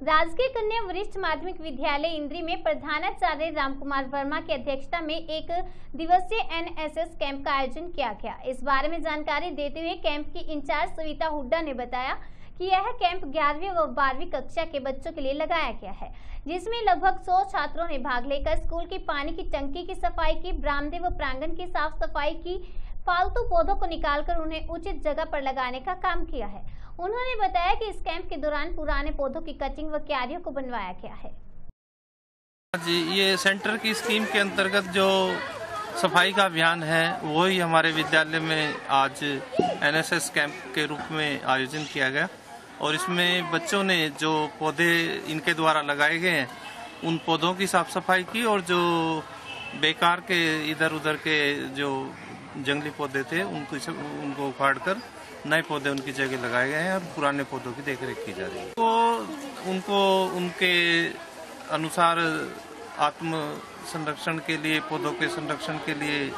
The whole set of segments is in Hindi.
राजकीय कन्या वरिष्ठ माध्यमिक विद्यालय इंद्री में प्रधानाचार्य रामकुमार वर्मा की अध्यक्षता में एक दिवसीय एनएसएस कैंप का आयोजन किया गया। इस बारे में जानकारी देते हुए कैंप की इंचार्ज सविता हुड्डा ने बताया कि यह कैंप ग्यारहवीं व बारहवीं कक्षा के बच्चों के लिए लगाया गया है, जिसमें लगभग 100 छात्रों ने भाग लेकर स्कूल की पानी की टंकी की सफ़ाई की, बरामदे व प्रांगण की साफ़ सफ़ाई की फालतू पौधों को निकालकर उन्हें उचित जगह पर लगाने का काम किया है। उन्होंने बताया कि इस कैंप के दौरान पुराने पौधों की कटिंग व क्यारियों को बनवाया गया है। जी, ये सेंटर की स्कीम के अंतर्गत जो सफ़ाई का अभियान है, वही हमारे विद्यालय में आज एनएसएस कैंप के रूप में आयोजन किया गया। और इसमें बच्चों ने जो पौधे इनके द्वारा लगाए गए हैं, उन पौधों की साफ़ सफ़ाई की और जो बेकार के इधर उधर के जो जंगली पौधे थे उनको उनको उखाड़ कर नए पौधे उनकी जगह लगाए गए हैं और पुराने पौधों की देखरेख की जा रही है। तो उनको उनके अनुसार आत्म संरक्षण के लिए पौधों के संरक्षण के लिए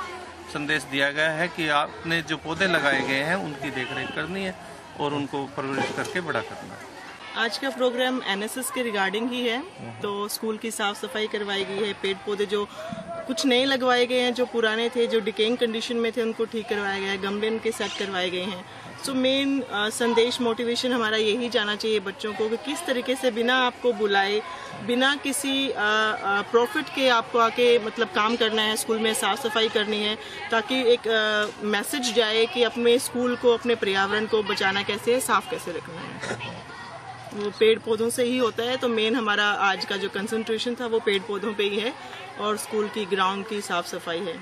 संदेश दिया गया है कि आपने जो पौधे लगाए गए हैं उनकी देखरेख करनी है और उनको परवरिश करके बड़ा करना है। आज का प्रोग्राम एनएसएस के रिगार्डिंग ही है। तो स्कूल की साफ़ सफ़ाई करवाई गई है। पेड़ पौधे जो कुछ नए लगवाए गए हैं, जो पुराने थे, जो डिकेइंग कंडीशन में थे, उनको ठीक करवाया गया है, गमले उनके सेट करवाए गए हैं। सो मेन संदेश मोटिवेशन हमारा यही जाना चाहिए बच्चों को कि किस तरीके से बिना आपको बुलाए, बिना किसी प्रॉफिट के आपको आके मतलब काम करना है स्कूल में साफ़ सफ़ाई करनी है, ताकि एक मैसेज जाए कि अपने स्कूल को, अपने पर्यावरण को बचाना कैसे है, साफ़ कैसे रखना है। वो पेड़ पौधों से ही होता है तो मेन हमारा आज का जो कंसंट्रेशन था वो पेड़ पौधों पे ही है और स्कूल की ग्राउंड की साफ़ सफ़ाई है।